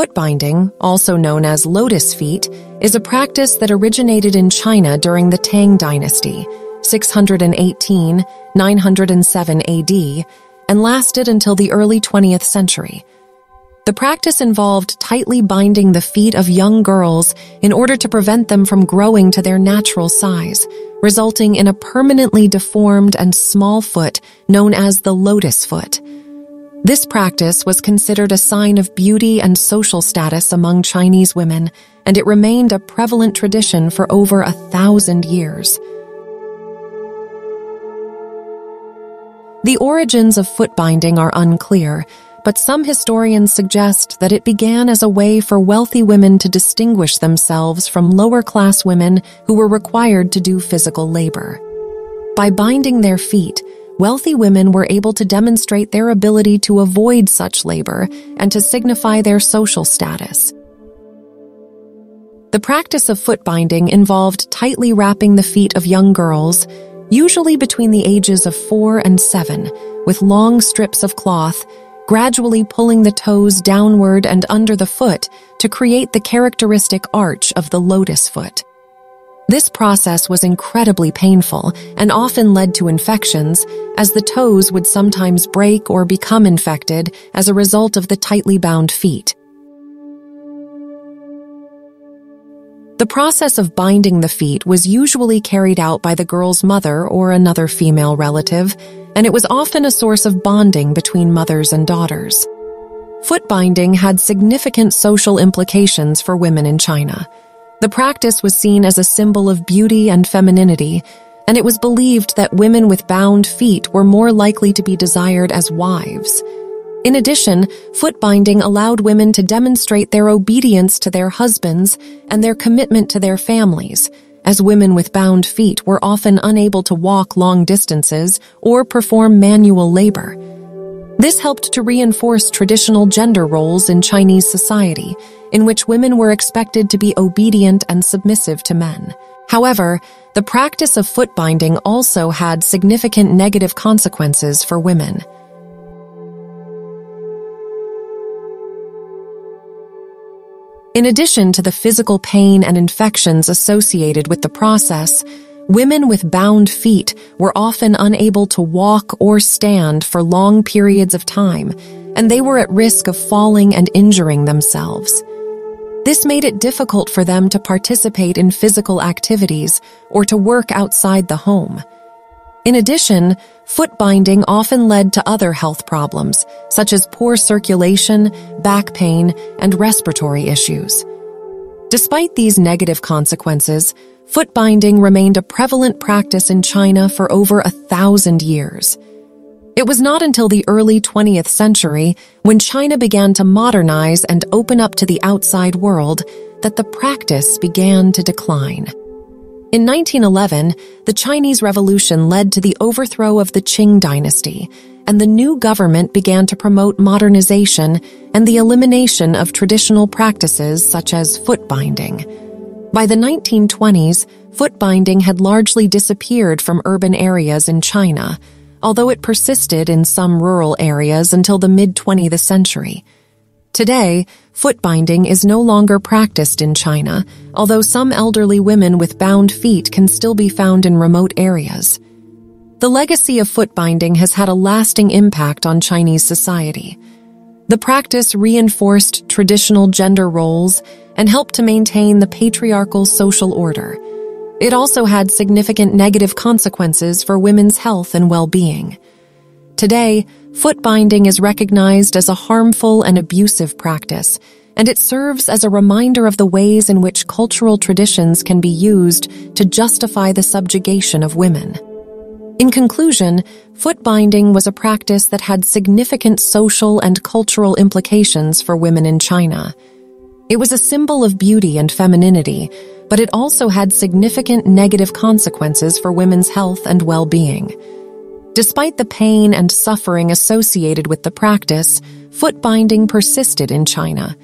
Foot binding, also known as lotus feet, is a practice that originated in China during the Tang Dynasty, 618 907 AD, and lasted until the early 20th century. The practice involved tightly binding the feet of young girls in order to prevent them from growing to their natural size, resulting in a permanently deformed and small foot known as the lotus foot. This practice was considered a sign of beauty and social status among Chinese women, and it remained a prevalent tradition for over a thousand years. The origins of foot binding are unclear, but some historians suggest that it began as a way for wealthy women to distinguish themselves from lower class women who were required to do physical labor. By binding their feet, wealthy women were able to demonstrate their ability to avoid such labor and to signify their social status. The practice of foot binding involved tightly wrapping the feet of young girls, usually between the ages of four and seven, with long strips of cloth, gradually pulling the toes downward and under the foot to create the characteristic arch of the lotus foot. This process was incredibly painful and often led to infections, as the toes would sometimes break or become infected as a result of the tightly bound feet. The process of binding the feet was usually carried out by the girl's mother or another female relative, and it was often a source of bonding between mothers and daughters. Foot binding had significant social implications for women in China. The practice was seen as a symbol of beauty and femininity, and it was believed that women with bound feet were more likely to be desired as wives. In addition, foot binding allowed women to demonstrate their obedience to their husbands and their commitment to their families, as women with bound feet were often unable to walk long distances or perform manual labor. This helped to reinforce traditional gender roles in Chinese society, in which women were expected to be obedient and submissive to men. However, the practice of foot binding also had significant negative consequences for women. In addition to the physical pain and infections associated with the process, Women with bound feet were often unable to walk or stand for long periods of time, and they were at risk of falling and injuring themselves. This made it difficult for them to participate in physical activities or to work outside the home. In addition, foot binding often led to other health problems, such as poor circulation, back pain, and respiratory issues. Despite these negative consequences, Foot binding remained a prevalent practice in China for over a thousand years. It was not until the early 20th century, when China began to modernize and open up to the outside world, that the practice began to decline. In 1911, the Chinese Revolution led to the overthrow of the Qing dynasty, and the new government began to promote modernization and the elimination of traditional practices such as foot binding. By the 1920s, foot binding had largely disappeared from urban areas in China, although it persisted in some rural areas until the mid-20th century. Today, foot binding is no longer practiced in China, although some elderly women with bound feet can still be found in remote areas. The legacy of foot binding has had a lasting impact on Chinese society. The practice reinforced traditional gender roles and helped to maintain the patriarchal social order. It also had significant negative consequences for women's health and well-being. Today, foot binding is recognized as a harmful and abusive practice, and it serves as a reminder of the ways in which cultural traditions can be used to justify the subjugation of women. In conclusion, foot binding was a practice that had significant social and cultural implications for women in China. It was a symbol of beauty and femininity, but it also had significant negative consequences for women's health and well-being. Despite the pain and suffering associated with the practice, foot binding persisted in China,